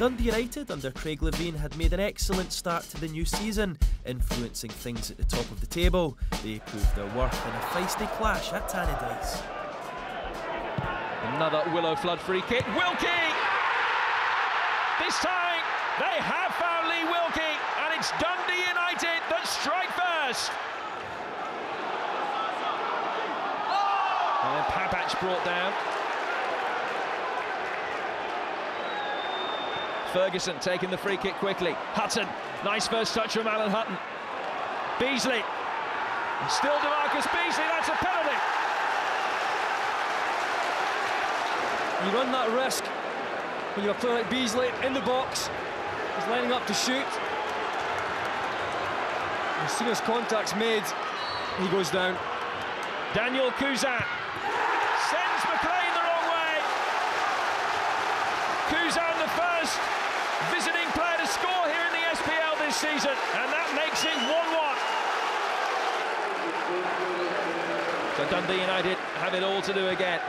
Dundee United under Craig Levein had made an excellent start to the new season, influencing things at the top of the table. They proved their worth in a feisty clash at Tannadice. Another Willo Flood free kick. Wilkie! This time they have found Lee Wilkie, and it's Dundee United that strike first. And then Papac brought down. Ferguson taking the free kick quickly. Hutton, nice first touch from Alan Hutton. Beasley, still DaMarcus Beasley, that's a penalty. You run that risk when you're a player like Beasley in the box. He's lining up to shoot. As soon as contact's made, he goes down. Daniel Cousin sends McLean. Cousin the first visiting player to score here in the SPL this season, and that makes it 1-1. So Dundee United have it all to do again.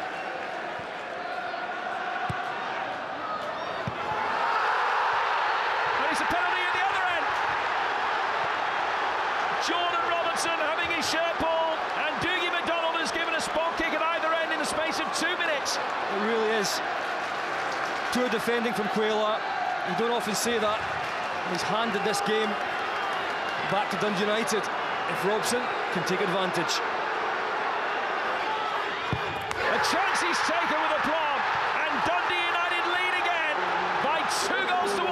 And it's a penalty at the other end. Jordan Robertson having his shirt pulled, and Dougie McDonald has given a spot kick at either end in the space of two minutes. It really is. Poor defending from Cuéllar. You don't often say that. He's handed this game back to Dundee United if Robson can take advantage. A chance he's taken with a aplomb, and Dundee United lead again by two goals to one.